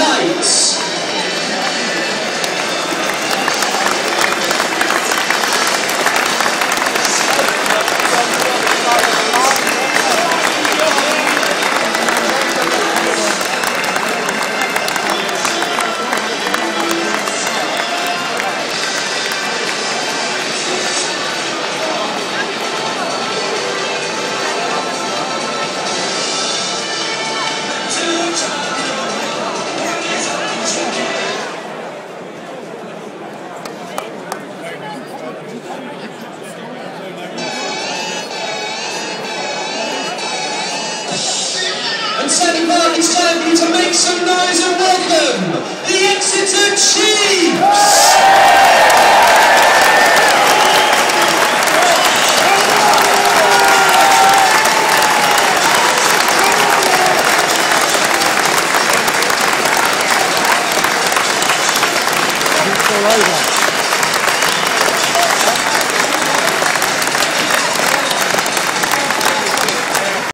Knights. And Park, it's time for you to make some noise and welcome the Exeter Chiefs! all over.